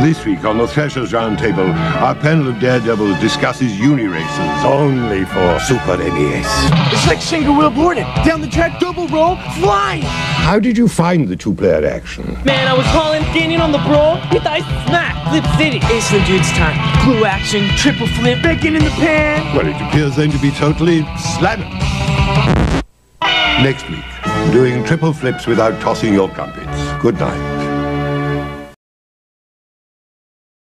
This week on the Threshers Roundtable, our panel of daredevils discusses Uniracers only for Super NES. It's like single wheel boarding Down the track, double roll, flying. How did you find the two-player action? Man, I was hauling Canyon on the brawl, hit the ice, smack, flip city. Ace the dude's time. Blue action, triple flip, Bacon in the pan. Well, it appears then to be totally slamming. Next week, doing triple flips without tossing your crumpets. Good night.